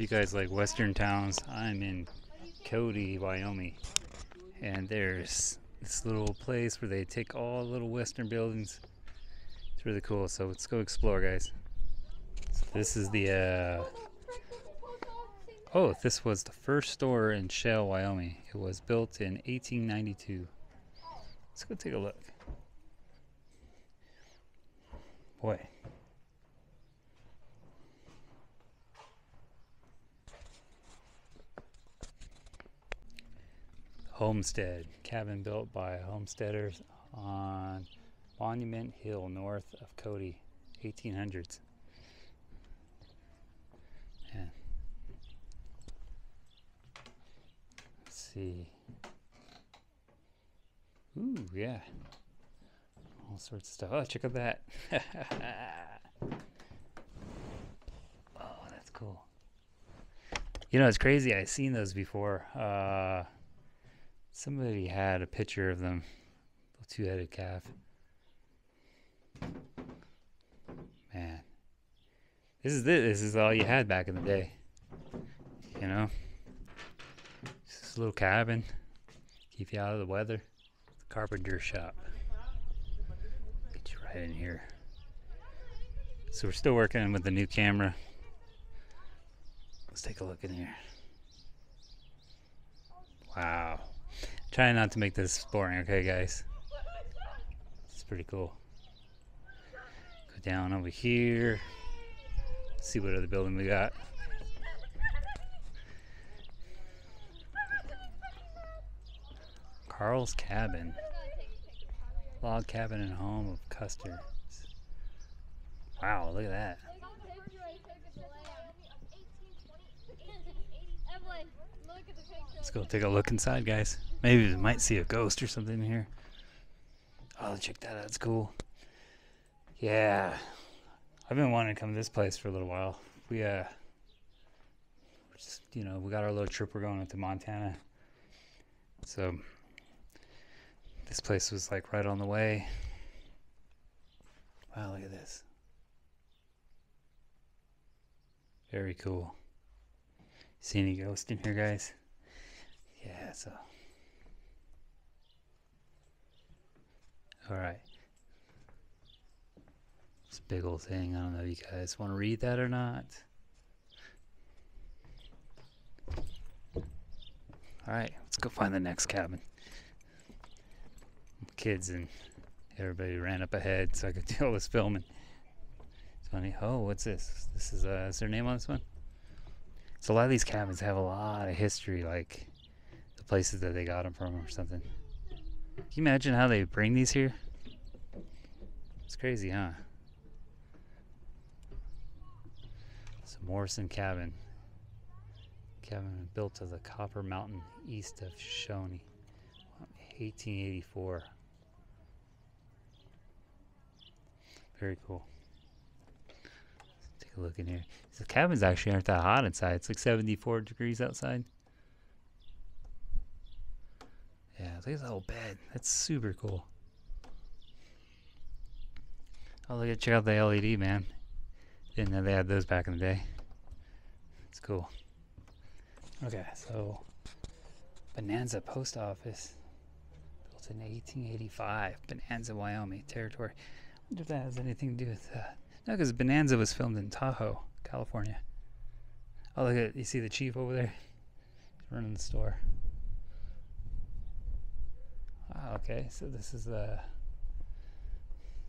you guys like western towns, I'm in Cody, Wyoming. And there's this little place where they take all the little western buildings. It's really cool. So let's go explore, guys. So this is the uh Oh, this was the first store in Shell, Wyoming. It was built in 1892. Let's go take a look. Boy. Homestead, cabin built by homesteaders on Monument Hill north of Cody, 1800s. Yeah. Let's see. Ooh, yeah. All sorts of stuff. Oh, check out that. oh, that's cool. You know, it's crazy. I've seen those before. Uh, somebody had a picture of them. Two headed calf. Man. This is. This is all you had back in the day. You know? Just this little cabin. Keep you out of the weather. The Carpenter shop. Get you right in here. So we're still working with the new camera. Let's take a look in here. Wow. Trying not to make this boring, okay, guys? It's pretty cool. Go down over here. See what other building we got. Carl's Cabin. Log cabin and home of Custer. Wow, look at that. Let's go take a look inside, guys. Maybe we might see a ghost or something in here. Oh, check that out. It's cool. Yeah. I've been wanting to come to this place for a little while. We, uh, just, you know, we got our little trip. We're going up to Montana. So, this place was like right on the way. Wow, look at this. Very cool. See any ghosts in here, guys? Yeah, so. Alright. It's a big old thing. I don't know if you guys want to read that or not. Alright, let's go find the next cabin. Kids and everybody ran up ahead so I could do all this filming. It's funny. Oh, what's this? This is, uh, is there a name on this one? So a lot of these cabins have a lot of history, like the places that they got them from or something. Can you imagine how they bring these here? It's crazy, huh? It's a Morrison cabin. Cabin built to the Copper Mountain east of Shoshone. 1884. Very cool. Let's Take a look in here. The cabins actually aren't that hot inside. It's like 74 degrees outside. Yeah, look at that old bed. That's super cool. Oh, look at check out the LED, man. Didn't know they had those back in the day. It's cool. Okay, so Bonanza Post Office built in 1885, Bonanza, Wyoming territory. I wonder if that has anything to do with uh, no, because Bonanza was filmed in Tahoe, California. Oh, look at you see the chief over there, He's running the store. Okay, so this is the. Uh,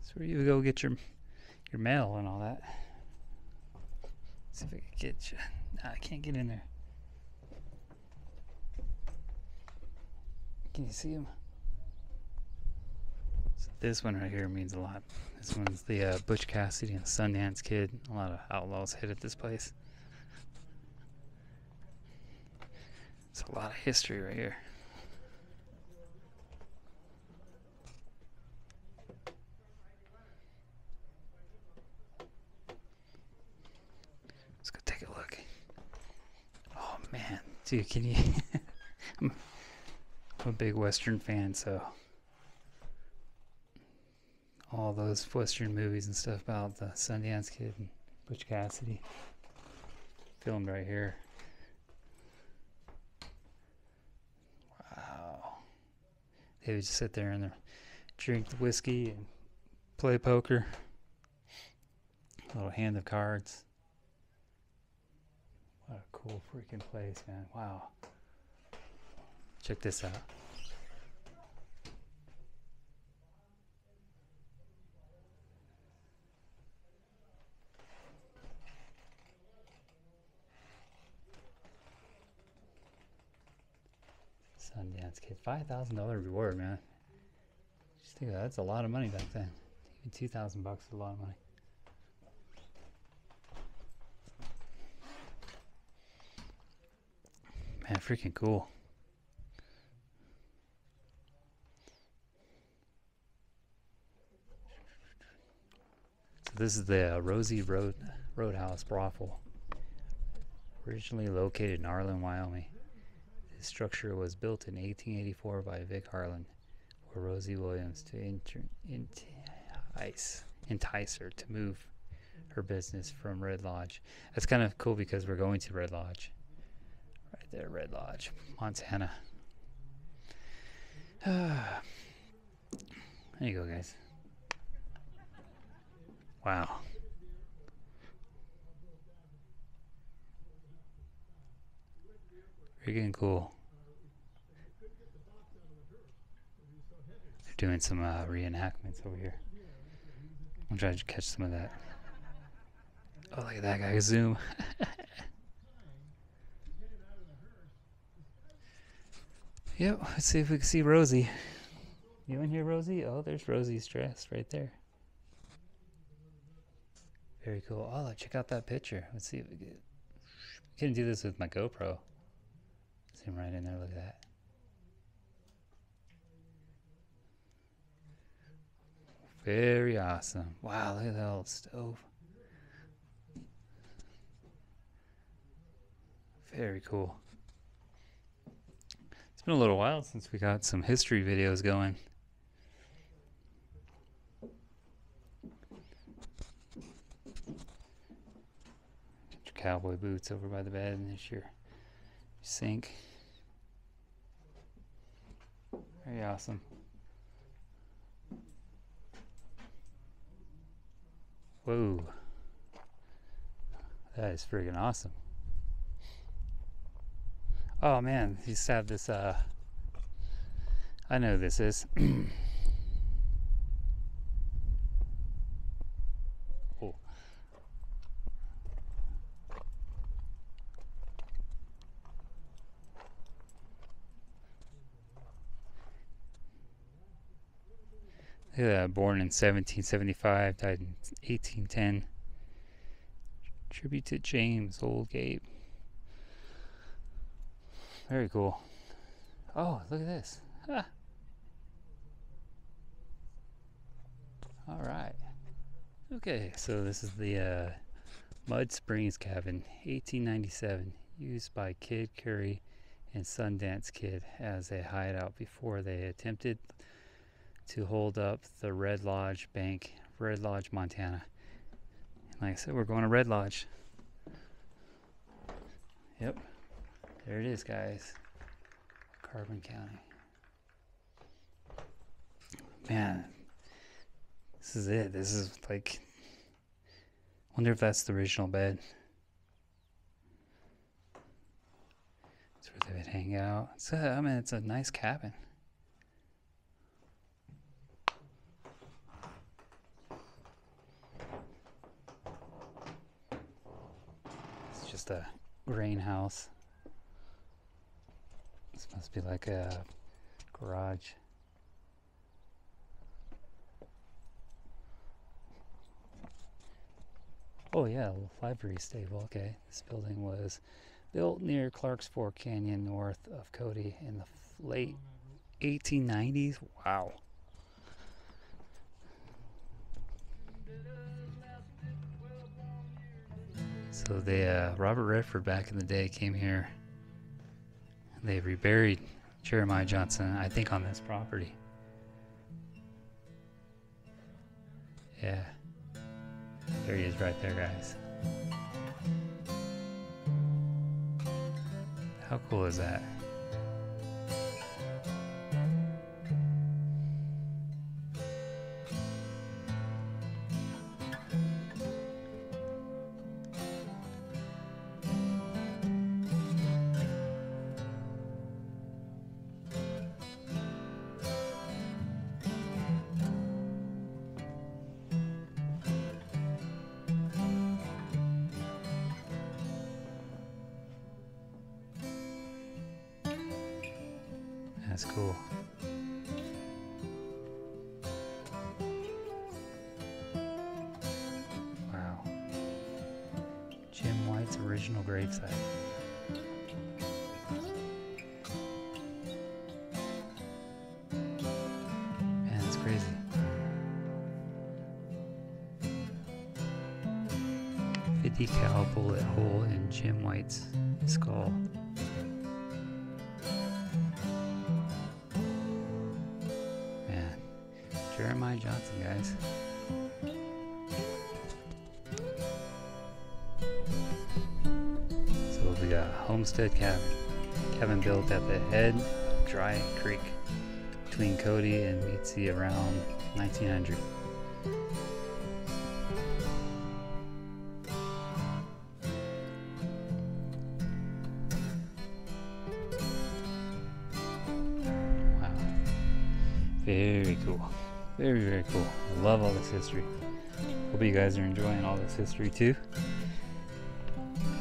it's where you go get your your mail and all that. Let's see if I can get you. Nah, I can't get in there. Can you see him? So this one right here means a lot. This one's the uh, Butch Cassidy and Sundance Kid. A lot of outlaws hit at this place. It's a lot of history right here. Can you? I'm a big Western fan, so all those Western movies and stuff about the Sundance Kid and Butch Cassidy filmed right here. Wow. They would just sit there and drink the whiskey and play poker. A little hand of cards. Cool freaking place, man. Wow. Check this out. Sundance Kid. $5,000 reward, man. Just think. That's a lot of money back then. Even 2000 bucks is a lot of money. Man, freaking cool. So this is the uh, Rosie Road Roadhouse brothel, originally located in Arland, Wyoming. This structure was built in 1884 by Vic Harlan for Rosie Williams to entice, entice her to move her business from Red Lodge. That's kind of cool because we're going to Red Lodge. Right there, Red Lodge, Montana. there you go, guys. Wow. Freaking cool. They're doing some uh, reenactments over here. I'm trying to catch some of that. Oh, look at that guy zoom. yep, let's see if we can see Rosie. You in here, Rosie? Oh, there's Rosie's dress right there. Very cool. Oh, check out that picture. Let's see if we can. I can do this with my GoPro. Zoom right in there. Look at that. Very awesome. Wow, look at that old stove. Very cool. It's been a little while since we got some history videos going. Get your cowboy boots over by the bed and there's your sink. Very awesome. Whoa. That is friggin' awesome. Oh man, used to have this uh I know this is. oh. That, born in 1775, died in 1810. Tribute to James Oldgate. Very cool. Oh, look at this. Ah. All right. Okay, so this is the uh, Mud Springs Cabin, 1897, used by Kid Curry and Sundance Kid as a hideout before they attempted to hold up the Red Lodge Bank, Red Lodge, Montana. And like I said, we're going to Red Lodge. Yep. There it is, guys. Carbon County. Man, this is it. This is like. Wonder if that's the original bed. That's where they would hang out. It's a, I mean, it's a nice cabin. It's just a grain house. This must be like a garage. Oh yeah, library stable. Okay, this building was built near Clark's Fork Canyon, north of Cody, in the late 1890s. Wow. So the uh, Robert Redford back in the day came here. They reburied Jeremiah Johnson, I think, on this property. Yeah. There he is right there, guys. How cool is that? That's cool. Wow. Jim White's original gravesite. Man, that's crazy. Bullet hole in Jim White's skull. Guys. So we got Homestead Cabin. Cabin built at the head of Dry Creek between Cody and Meeteetse around 1900. Love all this history. Hope you guys are enjoying all this history too.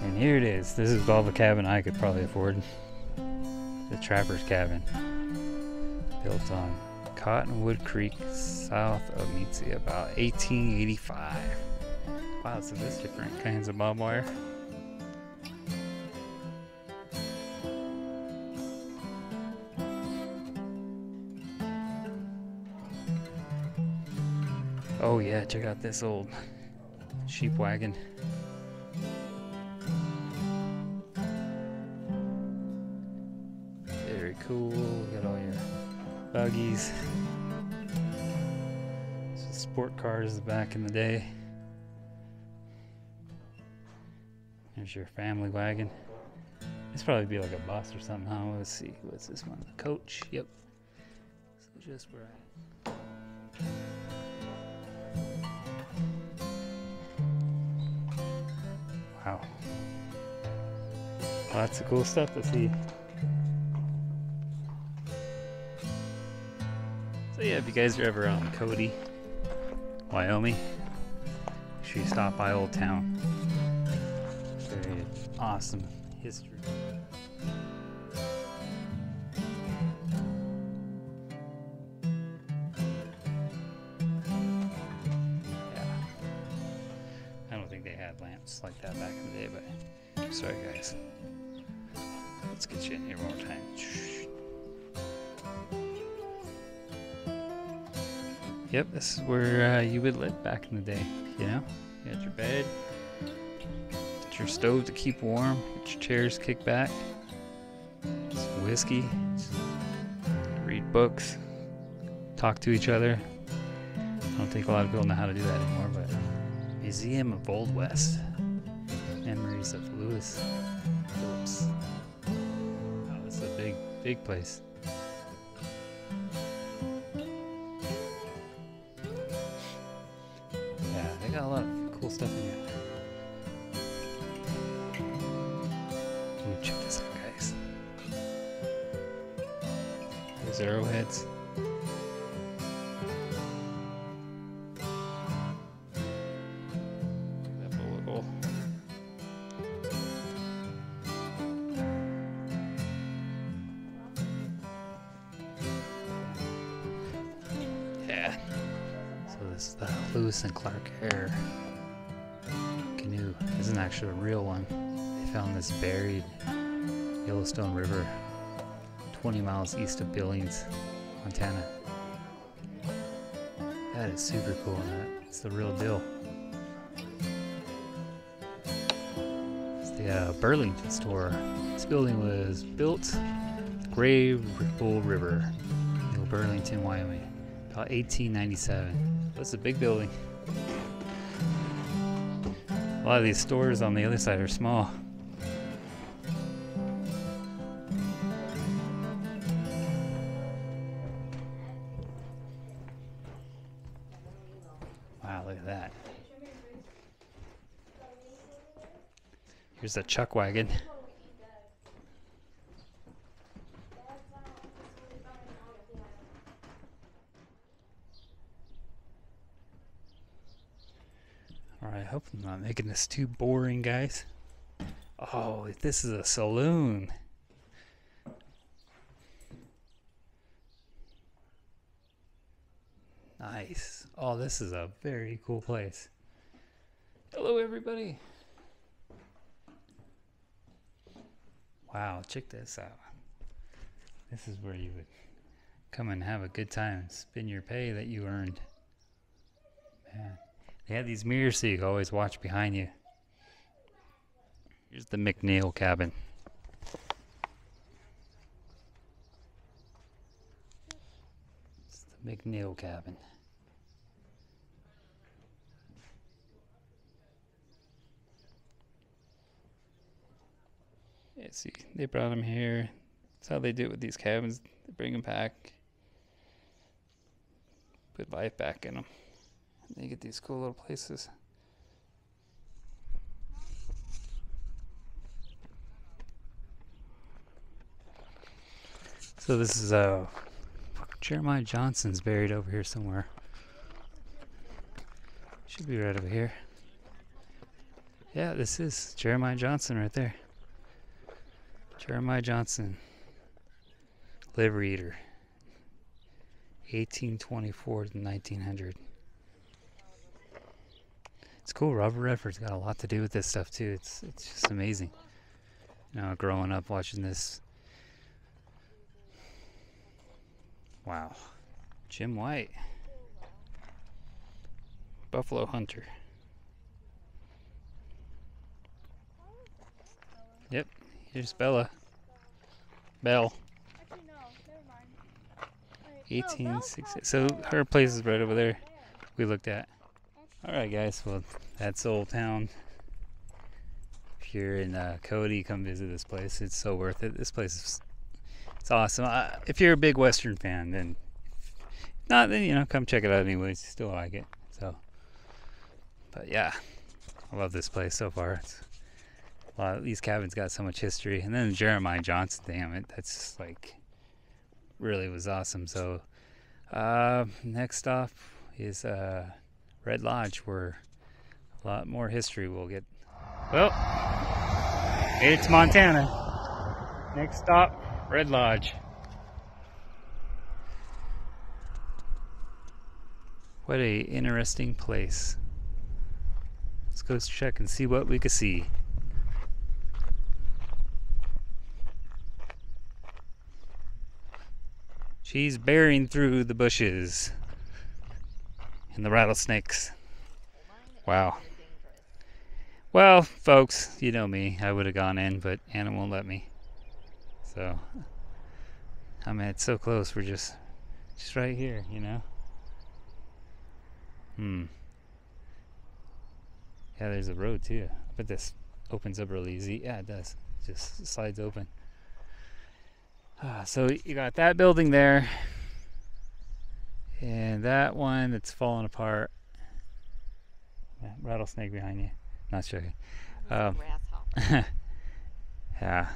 And here it is. This is all the cabin I could probably afford. The Trapper's Cabin. Built on Cottonwood Creek, south of Meeteetse, about 1885. Wow, so there's different kinds of barbed wire. Oh yeah, check out this old sheep wagon. Very cool. Got all your buggies. Sport cars back in the day. There's your family wagon. This probably be like a bus or something. Huh? Let's see. What's this one? The coach. Yep. So just where I. Lots of cool stuff to see. So yeah, if you guys are ever out in Cody, Wyoming, make sure you stop by Old Town. Very awesome history. Where uh, you would live back in the day. You know, you had your bed, get your stove to keep warm, your chairs kicked back, some whiskey, read books, talk to each other. I don't think a lot of people know how to do that anymore, but Museum of Old West. Memories of Lewis Phillips. Oh, is a big, big place. Actually a real one. They found this buried Yellowstone River 20 miles east of Billings, Montana. That is super cool. Man. It's the real deal. It's the uh, Burlington store. This building was built Grave Bull River, New Burlington, Wyoming, about 1897. That's a big building. A lot of these stores on the other side are small. Wow, look at that. Here's a chuck wagon. It's too boring, guys. Oh, this is a saloon. Nice. Oh, this is a very cool place. Hello, everybody. Wow, check this out. This is where you would come and have a good time, spend your pay that you earned. Man have these mirrors so you can always watch behind you. Here's the McNeil cabin. It's the McNeil cabin. Yeah, see, they brought them here. That's how they do it with these cabins. They bring them back, put life back in them. You get these cool little places. So this is uh Jeremiah Johnson's buried over here somewhere. Should be right over here. Yeah, this is Jeremiah Johnson right there. Jeremiah Johnson, liver eater, 1824 to 1900. Cool. Robert Redford's got a lot to do with this stuff too. It's it's just amazing. You know, growing up watching this. Wow, Jim White, Buffalo Hunter. Yep, here's Bella. Bell. Actually, no, never mind. Wait, 1860. So her place is right over there. We looked at. All right, guys. Well, that's Old Town. If you're in uh, Cody, come visit this place. It's so worth it. This place is it's awesome. Uh, if you're a big Western fan, then not then you know come check it out anyways. You still like it. So, but yeah, I love this place so far. It's, of these cabins got so much history, and then Jeremiah Johnson. Damn it, that's like really was awesome. So, uh, next stop is uh, Red Lodge, where a lot more history we'll get. Well, it's Montana. Next stop, Red Lodge. What a interesting place. Let's go check and see what we can see. She's bearing through the bushes and the rattlesnakes. Wow. Well, folks, you know me. I would have gone in, but Anna won't let me. So, I mean, it's so close. We're just, just right here, you know. Hmm. Yeah, there's a road too. But this opens up really easy. Yeah, it does. It just slides open. Ah, so you got that building there, and that one that's falling apart. Rattlesnake behind you. Not joking. Um, yeah. Yeah,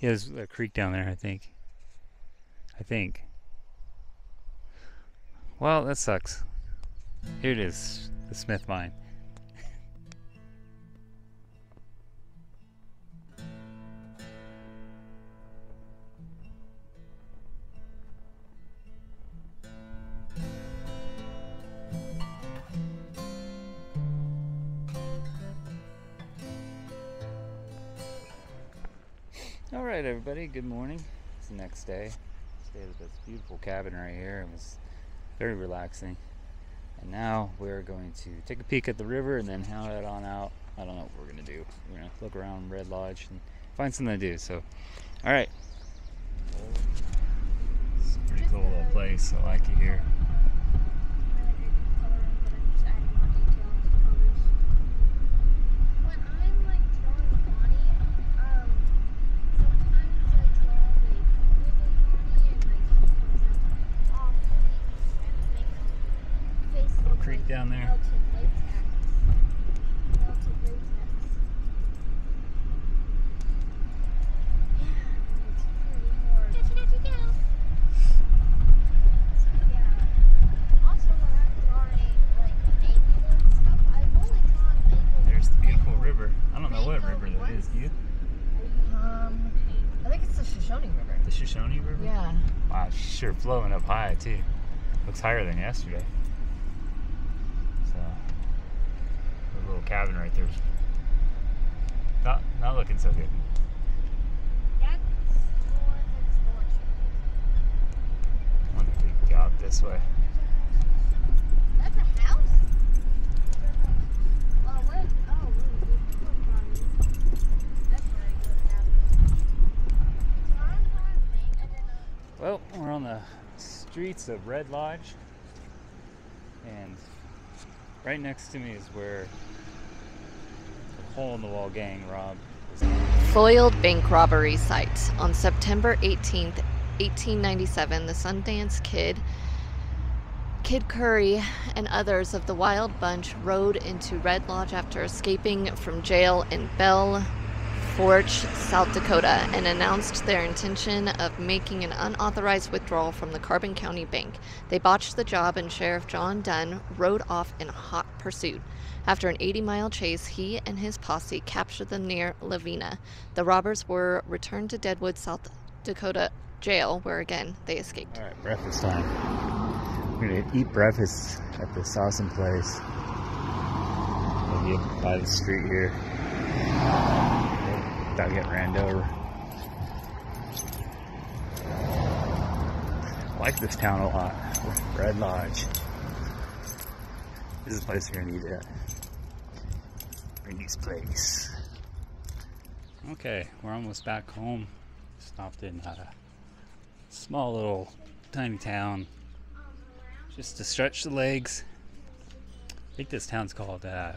there's a creek down there, I think. I think. Well, that sucks. Here it is, the Smith mine. Good morning. It's the next day. Stayed at this beautiful cabin right here. It was very relaxing. And now we're going to take a peek at the river and then head on out. I don't know what we're gonna do. We're gonna look around Red Lodge and find something to do. So, all right. It's a pretty cool little place. I like it here. When I'm like drawing Bonnie, um, sometimes I draw like with Bonnie and like she comes out awfully and makes her face Little look creek like down there. Melted latex. Melted latex. Yeah, and it's pretty hard. Yeah. Also, when I'm drawing like Maple and stuff, I've only drawn Maple. There's the beautiful Maple- river. I don't know what river that is. Do you? Um, I think it's the Shoshone River. The Shoshone River? Yeah. Wow, sure floating up high too. Looks higher than yesterday. So the little cabin right there's not not looking so good. That's stores and storage. One big job this way. That's a house? Oh, what? Oh, really big truck on That's very good happening. So I'm trying to think, and then, uh, Well, we're on the streets of Red Lodge, and right next to me is where the hole in the wall gang robbed. Foiled bank robbery site. On September 18th, 1897, the Sundance Kid, Kid Curry, and others of the Wild Bunch rode into Red Lodge after escaping from jail in Belle Fourche, South Dakota, and announced their intention of making an unauthorized withdrawal from the Carbon County Bank. They botched the job, and Sheriff John Dunn rode off in hot pursuit. After an 80 mile chase, he and his posse captured them near Lavina. The robbers were returned to Deadwood, South Dakota jail, where again they escaped. All right, breakfast time. We're gonna eat breakfast at this awesome place. By the street here. Without getting ran over. I like this town a lot. Red Lodge. This is a place you're gonna need to Brady's place. Okay, we're almost back home. Stopped in a small little tiny town just to stretch the legs. I think this town's called uh,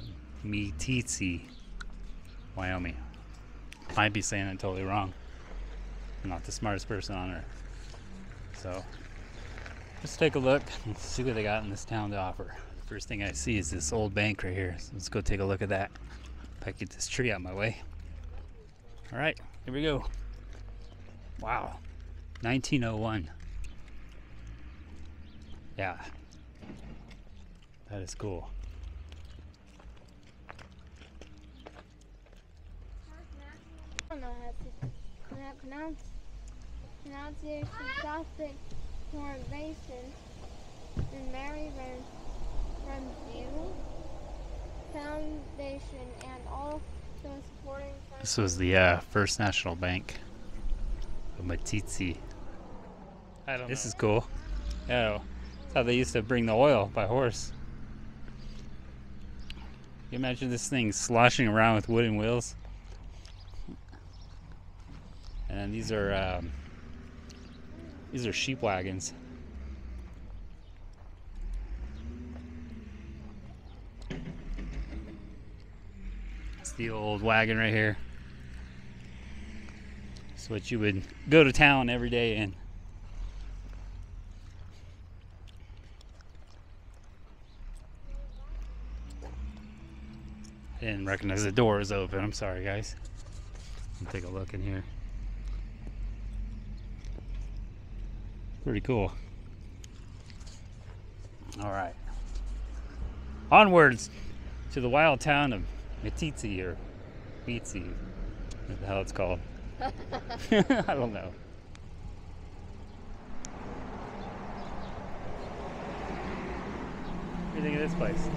Wyoming. Might be saying it totally wrong. I'm not the smartest person on earth. So, let's take a look and see what they got in this town to offer. First thing I see is this old bank right here. So let's go take a look at that. If I get this tree out my way. All right, here we go. Wow, 1901. Yeah. That is cool. I don't know how to how to pronounce pronunciation Gothic Horn Basin and Mary Ren Review Foundation and all the supporting This was the uh, First National Bank of Meeteetse. I don't This know. is cool. Yeah, that's how they used to bring the oil by horse. You imagine this thing sloshing around with wooden wheels? And these are um, these are sheep wagons. It's the old wagon right here. It's what you would go to town every day in. I didn't recognize the door was open. I'm sorry, guys. I'll take a look in here. Pretty cool. All right. Onwards to the wild town of Meeteetse or Beatsy, what the hell it's called. I don't know. What do you think of this place?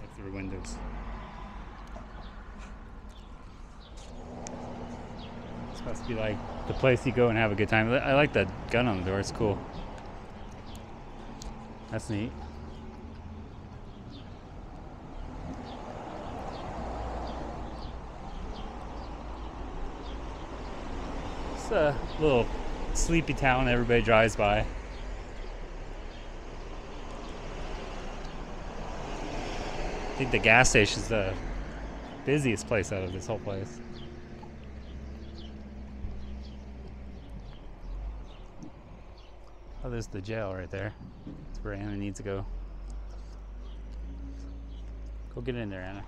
Look through windows. It's supposed to be like the place you go and have a good time. I like that gun on the door. It's cool. That's neat. It's a little sleepy town everybody drives by. I think the gas station's the busiest place out of this whole place. Oh, there's the jail right there. That's where Anna needs to go. Go get in there, Anna.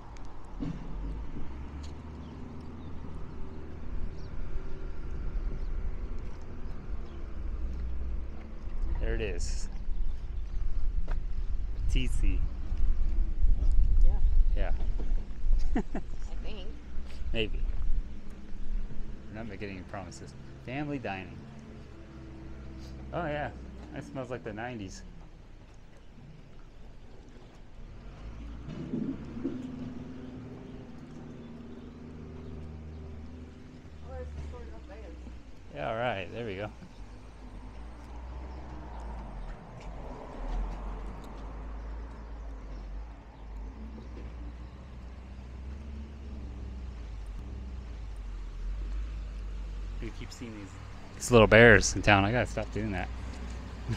There it is. TC. Yeah, Yeah, I think. maybe. We're not making any promises. Family dining. Oh yeah, that smells like the '90s. Yeah, all right, there we go. You keep seeing these these little bears in town. I gotta stop doing that.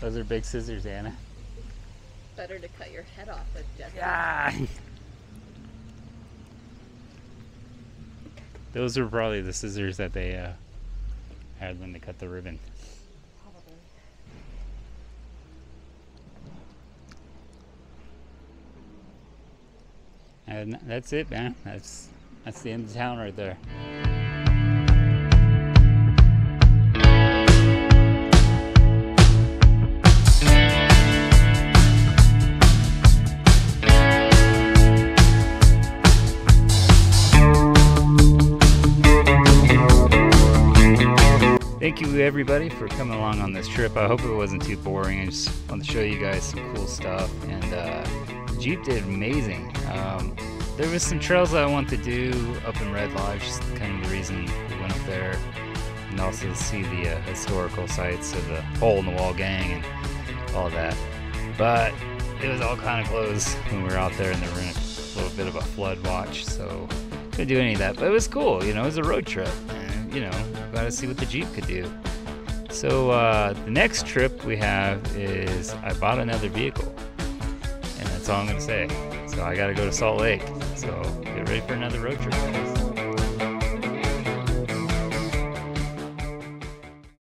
Those are big scissors, Anna. Better to cut your head off with Jesse. Yeah. Those are probably the scissors that they uh, had when they cut the ribbon. And that's it, man. That's that's the end of town right there. Thank you everybody for coming along on this trip. I hope it wasn't too boring. I just wanted to show you guys some cool stuff. And uh, Jeep did amazing. Um, there was some trails that I want to do up in Red Lodge. Kind of the reason we went up there, and also see the uh, historical sites of the Hole in the Wall Gang and all that. But it was all kind of closed when we were out there, and there were a little bit of a flood watch, so couldn't do any of that. But it was cool. You know, it was a road trip, you know, got to see what the Jeep could do. So uh, the next trip we have is I bought another vehicle, and that's all I'm gonna say. So I got to go to Salt Lake. So get ready for another road trip.